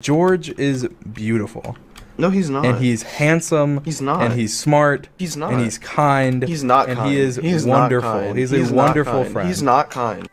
George is beautiful, No, he's not. and he's handsome. He's not. and he's smart. He's not. and he's kind. He's not and kind. he is He wonderful. He's, He's a wonderful friend. He's not kind.